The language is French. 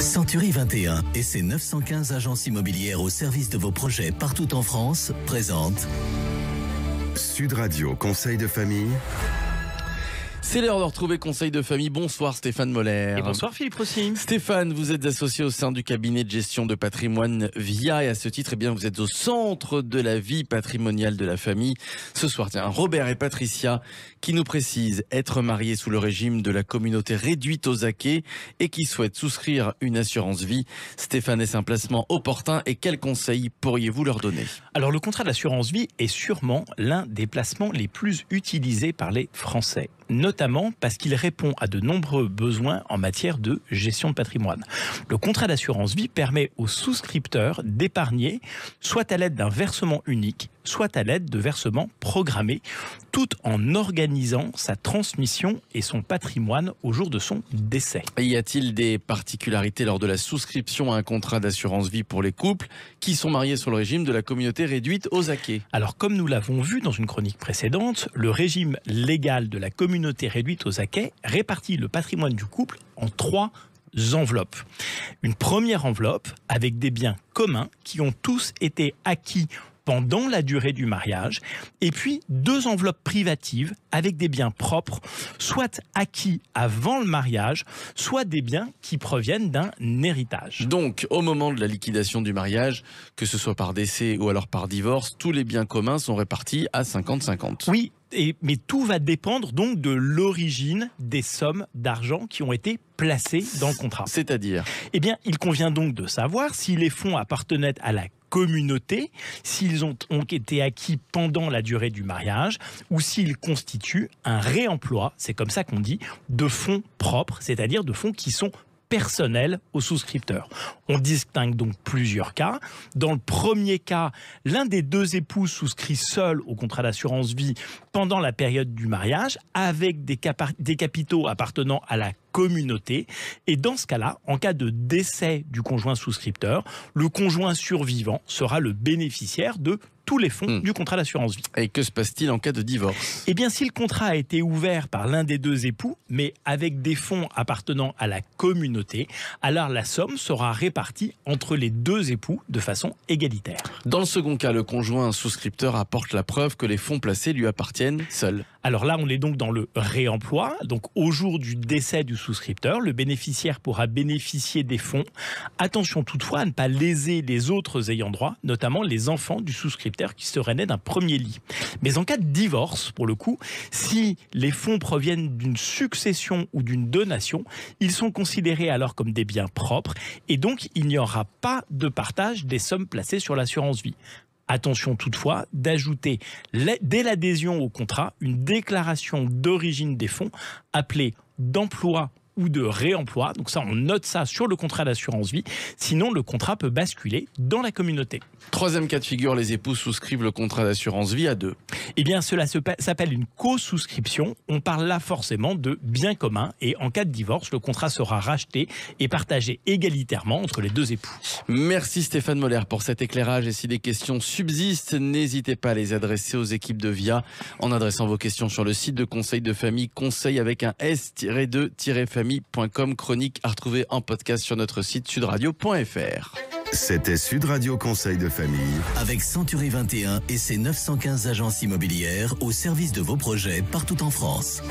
Century 21 et ses 915 agences immobilières au service de vos projets partout en France présentent Sud Radio Conseil de famille c'est l'heure de retrouver Conseil de famille. Bonsoir Stéphane Moller. Et bonsoir Philippe Rossi. Stéphane, vous êtes associé au sein du cabinet de gestion de patrimoine VIA et à ce titre, eh bien, vous êtes au centre de la vie patrimoniale de la famille. Ce soir, tiens, Robert et Patricia qui nous précisent être mariés sous le régime de la communauté réduite aux acquets et qui souhaitent souscrire une assurance vie. Stéphane, est-ce un placement opportun et quels conseils pourriez-vous leur donner? Alors le contrat d'assurance vie est sûrement l'un des placements les plus utilisés par les Français notamment parce qu'il répond à de nombreux besoins en matière de gestion de patrimoine. Le contrat d'assurance vie permet aux souscripteurs d'épargner soit à l'aide d'un versement unique, soit à l'aide de versements programmés, tout en organisant sa transmission et son patrimoine au jour de son décès. Y a-t-il des particularités lors de la souscription à un contrat d'assurance vie pour les couples qui sont mariés sur le régime de la communauté réduite aux acquets Alors comme nous l'avons vu dans une chronique précédente, le régime légal de la communauté réduite aux acquets répartit le patrimoine du couple en trois enveloppes. Une première enveloppe avec des biens communs qui ont tous été acquis pendant la durée du mariage, et puis deux enveloppes privatives avec des biens propres, soit acquis avant le mariage, soit des biens qui proviennent d'un héritage. Donc, au moment de la liquidation du mariage, que ce soit par décès ou alors par divorce, tous les biens communs sont répartis à 50-50. Oui, et, mais tout va dépendre donc de l'origine des sommes d'argent qui ont été placées dans le contrat. C'est-à-dire Eh bien, il convient donc de savoir si les fonds appartenaient à la communauté, s'ils ont, ont, été acquis pendant la durée du mariage ou s'ils constituent un réemploi, c'est comme ça qu'on dit, de fonds propres, c'est-à-dire de fonds qui sont personnels aux souscripteurs. On distingue donc plusieurs cas. Dans le premier cas, l'un des deux époux souscrit seul au contrat d'assurance vie pendant la période du mariage avec des capitaux appartenant à la communauté. Et dans ce cas-là, en cas de décès du conjoint souscripteur, le conjoint survivant sera le bénéficiaire de tous les fonds mmh. du contrat d'assurance vie. Et que se passe-t-il en cas de divorce? Eh bien, si le contrat a été ouvert par l'un des deux époux, mais avec des fonds appartenant à la communauté, alors la somme sera répartie entre les deux époux de façon égalitaire. Dans le second cas, le conjoint souscripteur apporte la preuve que les fonds placés lui appartiennent seuls. Alors là, on est donc dans le réemploi. Donc au jour du décès du souscripteur, le bénéficiaire pourra bénéficier des fonds. Attention toutefois à ne pas léser les autres ayants droit, notamment les enfants du souscripteur qui seraient nés d'un premier lit. Mais en cas de divorce, pour le coup, si les fonds proviennent d'une succession ou d'une donation, ils sont considérés alors comme des biens propres et donc il n'y aura pas de partage des sommes placées sur l'assurance vie. Attention toutefois d'ajouter dès l'adhésion au contrat une déclaration d'origine des fonds appelée d'emploi ou de réemploi. Donc ça, on note ça sur le contrat d'assurance vie. Sinon, le contrat peut basculer dans la communauté. Troisième cas de figure, les époux souscrivent le contrat d'assurance vie à deux. Eh bien, cela s'appelle une co-souscription. On parle là forcément de biens communs et en cas de divorce, le contrat sera racheté et partagé égalitairement entre les deux époux. Merci Stéphane Moller pour cet éclairage et si des questions subsistent, n'hésitez pas à les adresser aux équipes de VIA en adressant vos questions sur le site de Conseil de famille, conseil avec un S-2-famille.com, chronique à retrouver en podcast sur notre site sudradio.fr. C'était Sud Radio Conseil de famille. Avec Century 21 et ses 915 agences immobilières au service de vos projets partout en France.